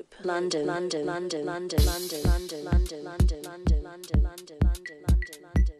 Bloop, London, London, London, London, London, London, London, London, London, London, London, London, London, London,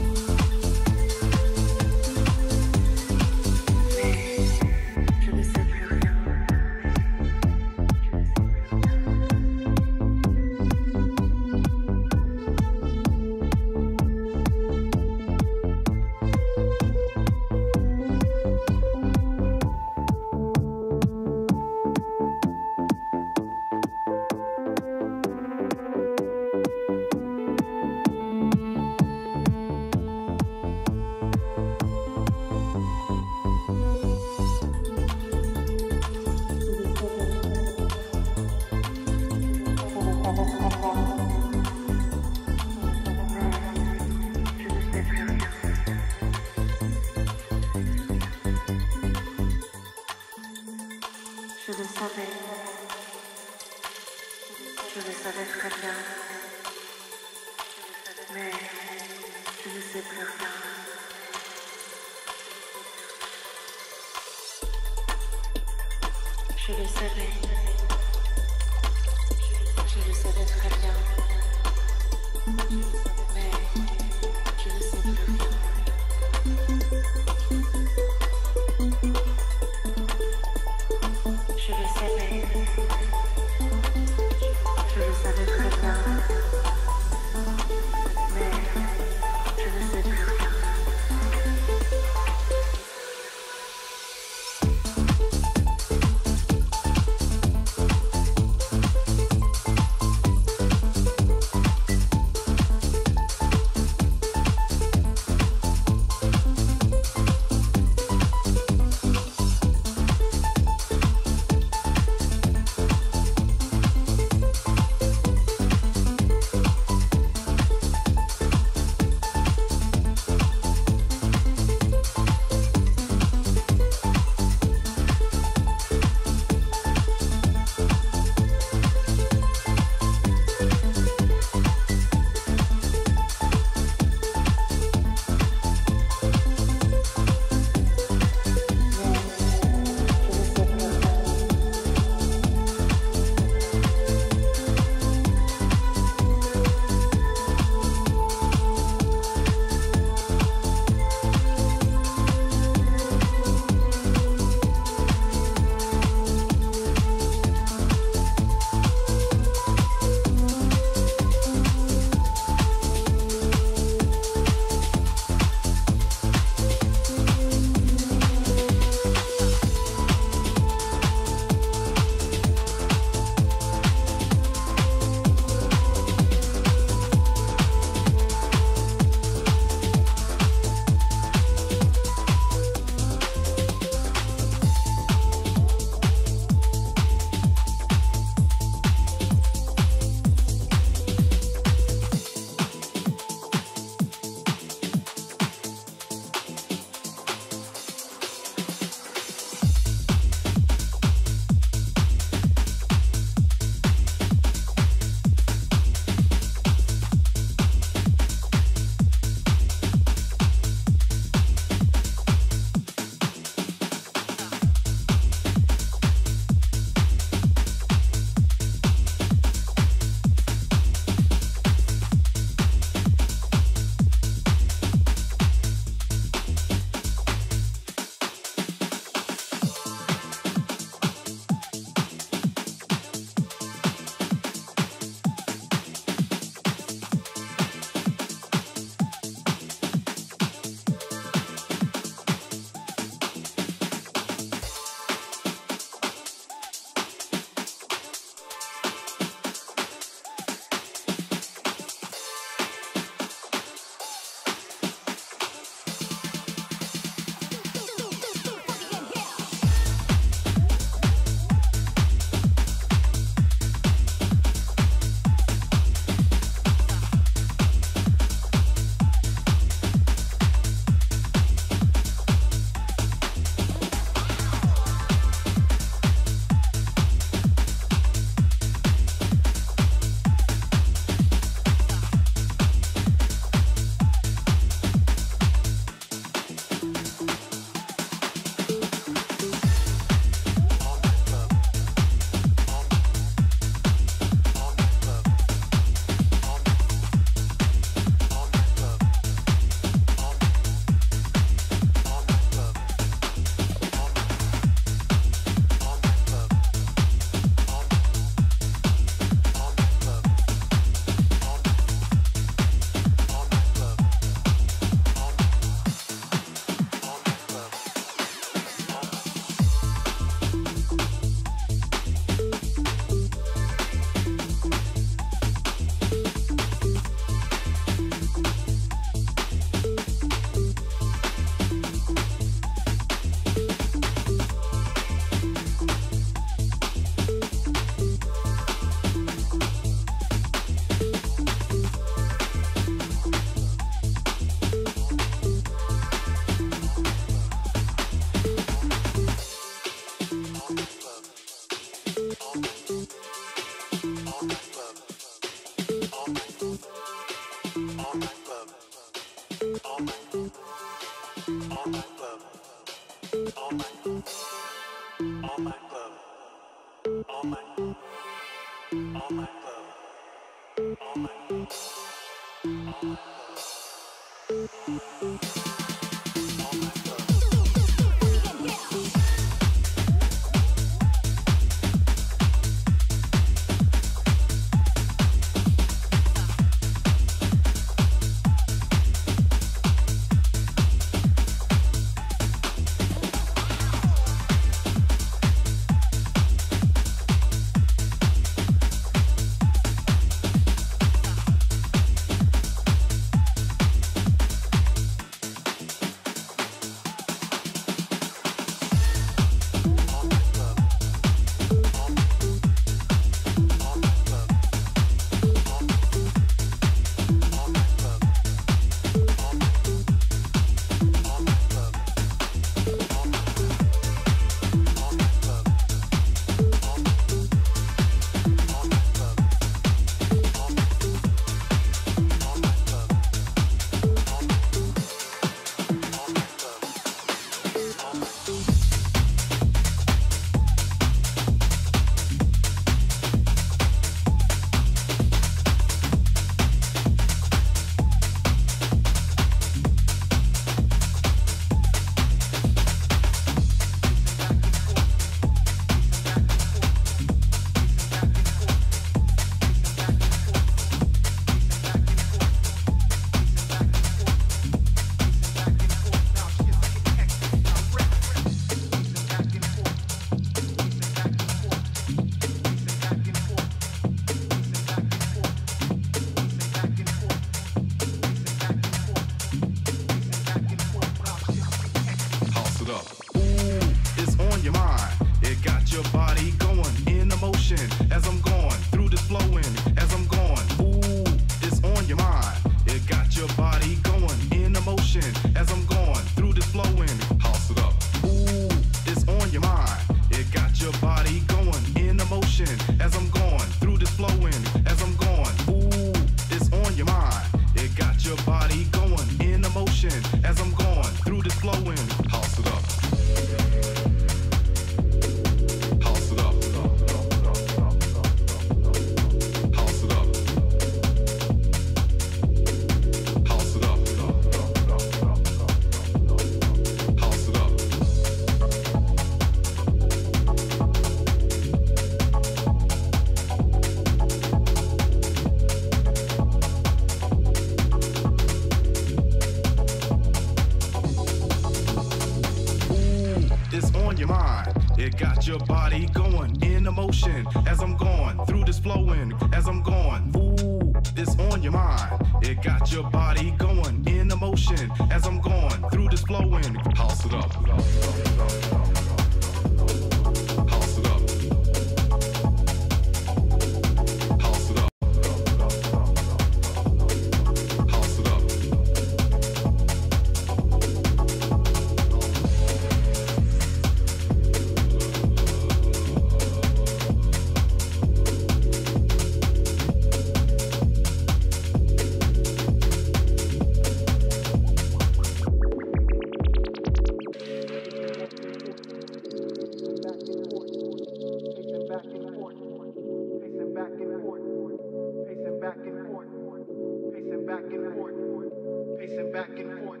back and forth, pacing back and forth,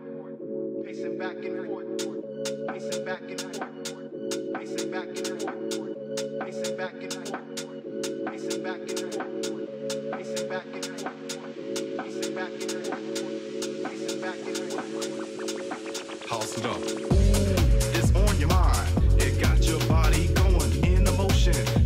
pacing back and forth, pacing back and forth, pacing back and forth, pacing back and forth, pacing back and forth, pacing back and forth, pacing back and forth, pacing back and forth. House it up. It's on your mind. It got your body going in the motion.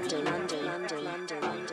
London, London, London, London,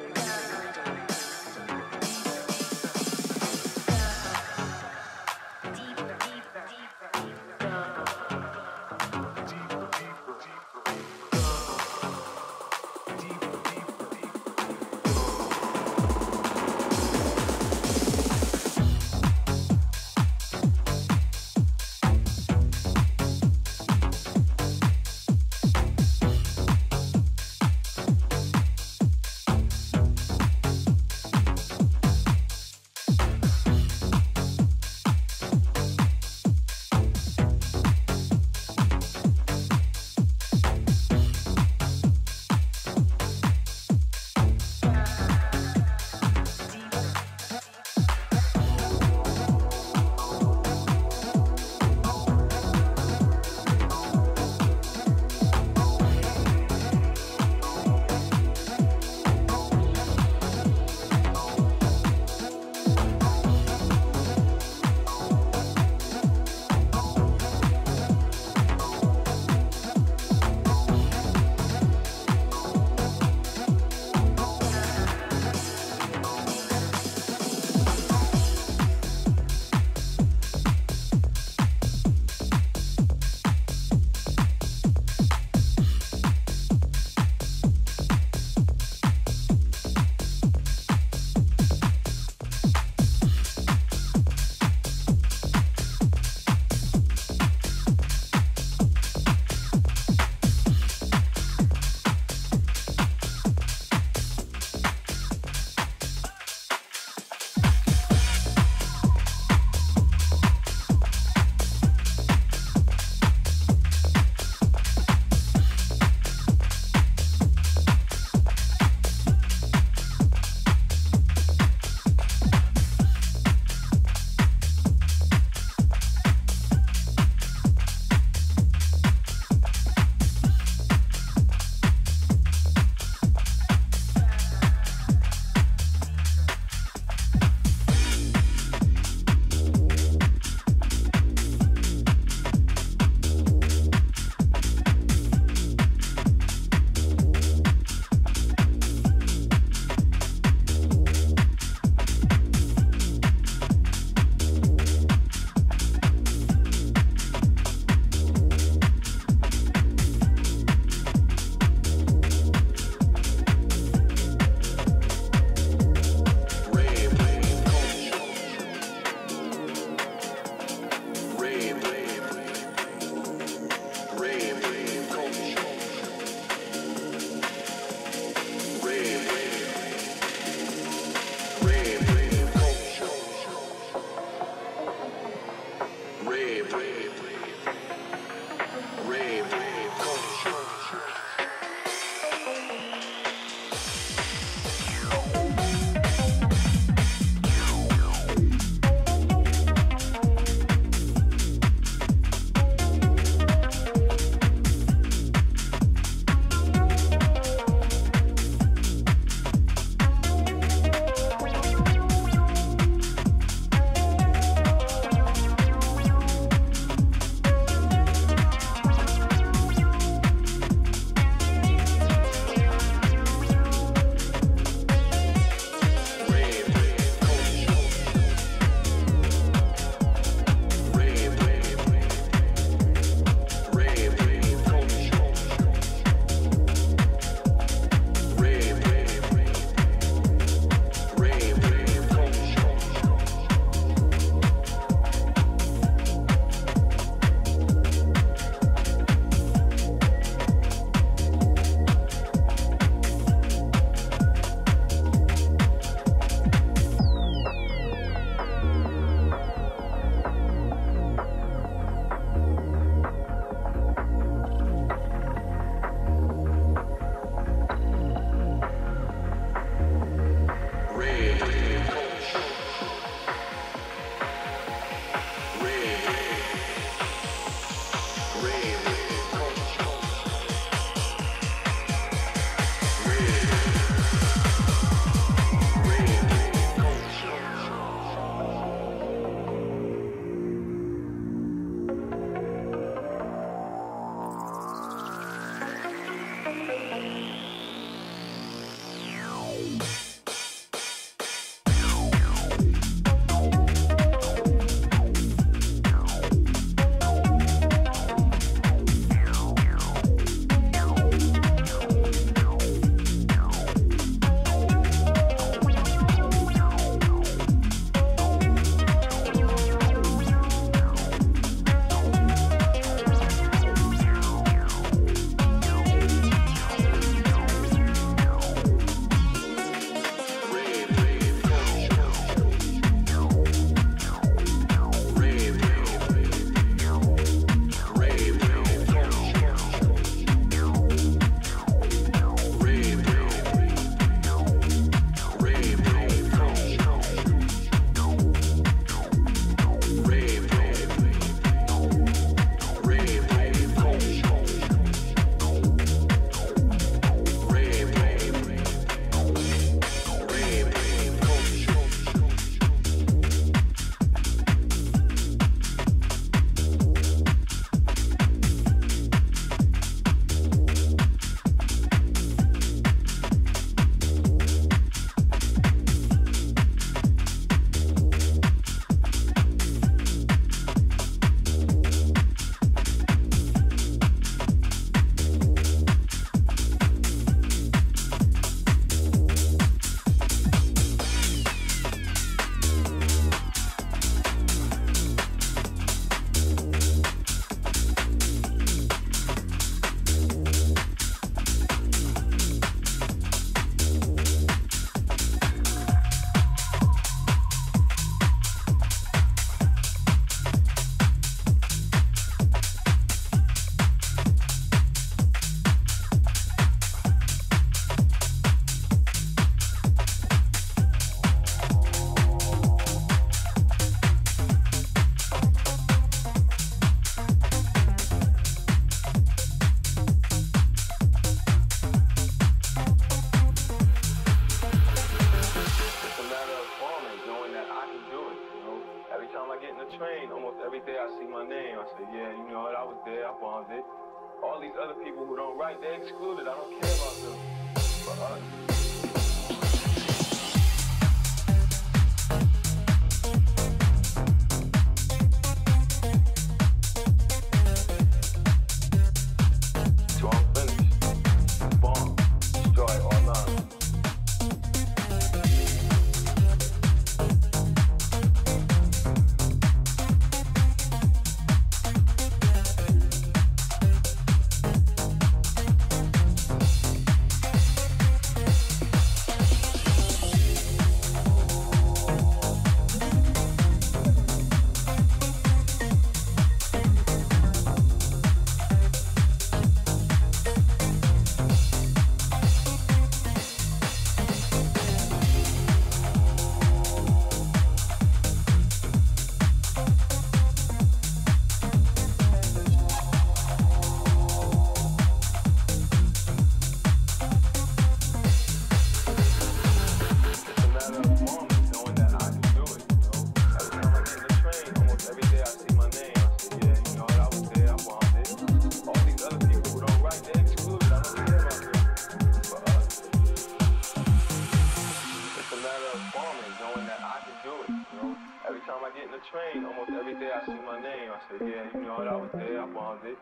train, almost every day I see my name. I say, yeah, you know what, I was there, I bombed it.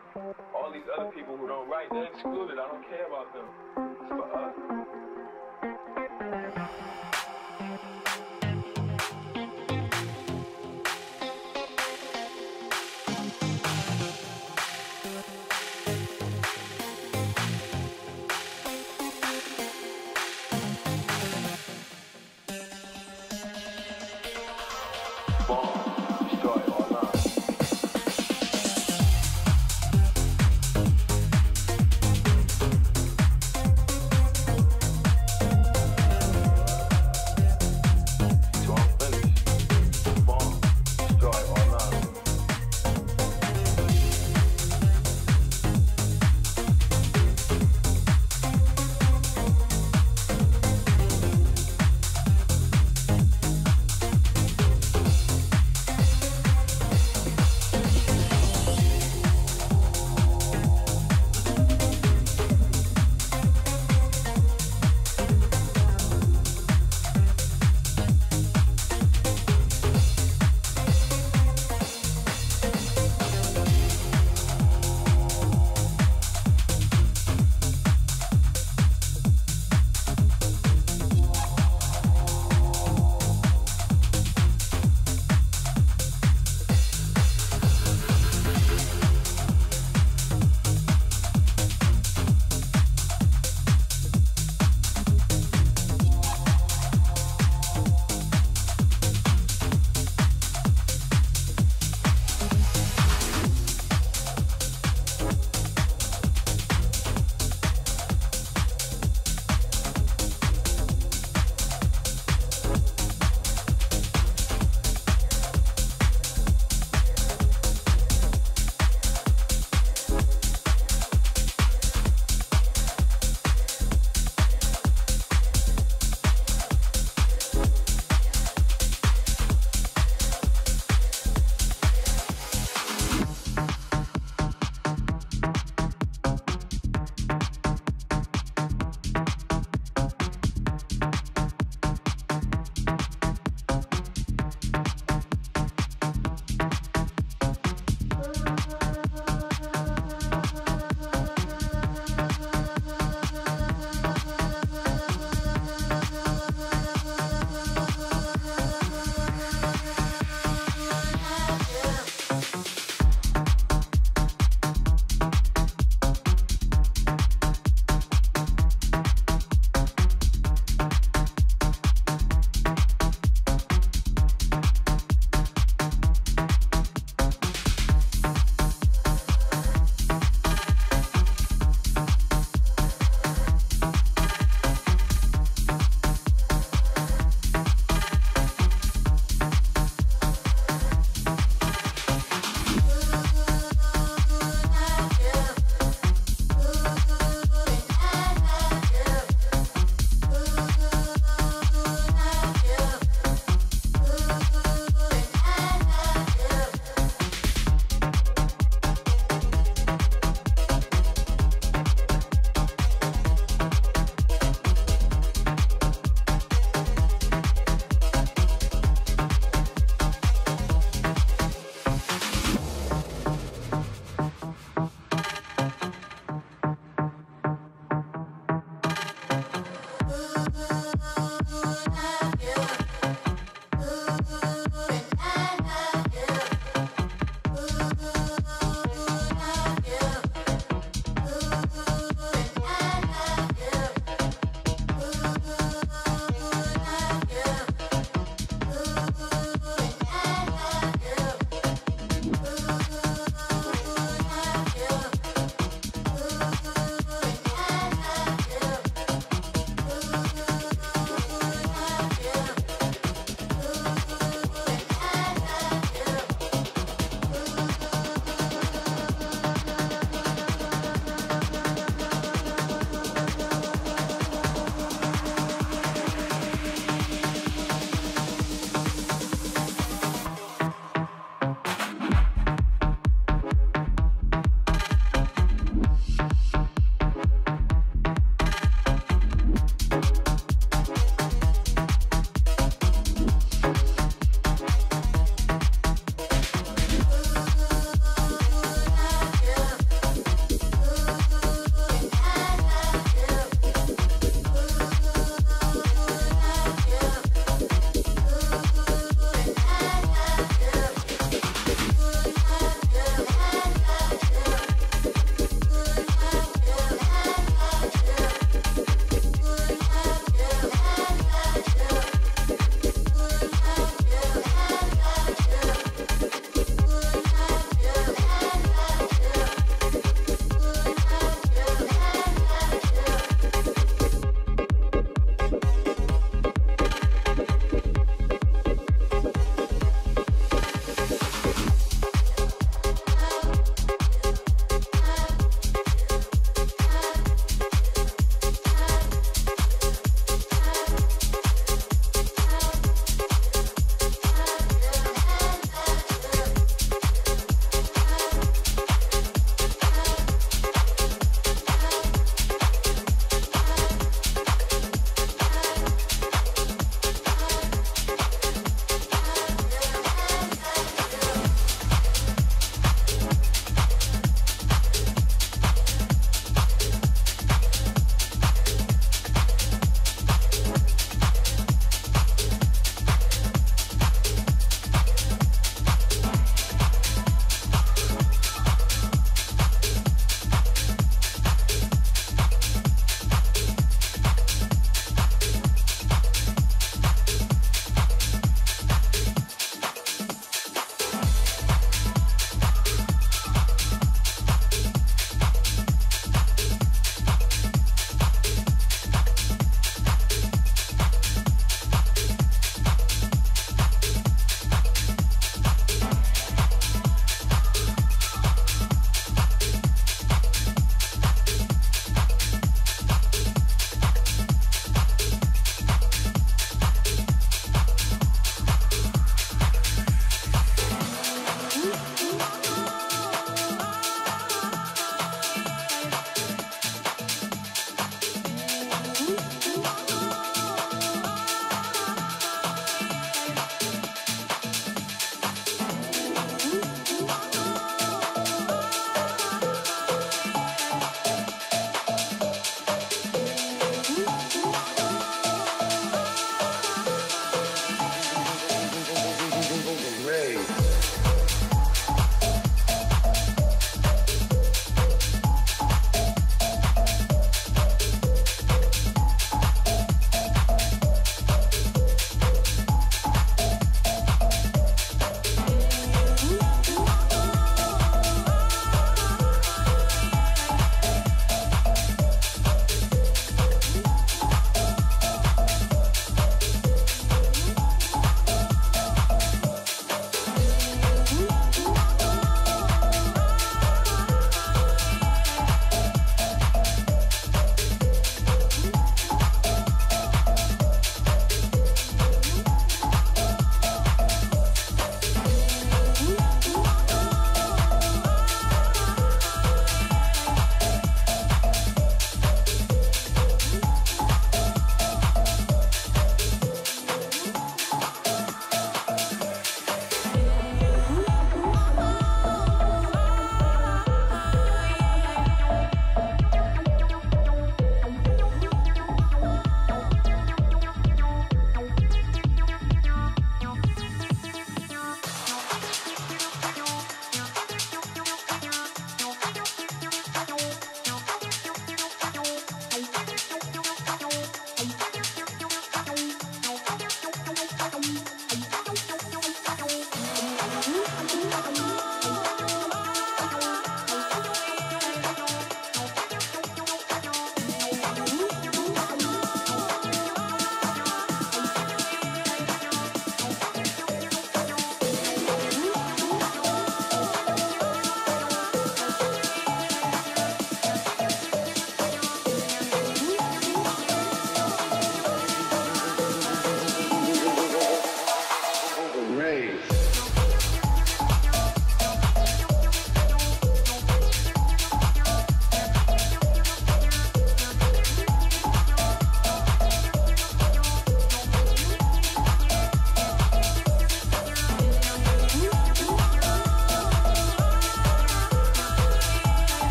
All these other people who don't write, they're excluded. I don't care about them. It's for us.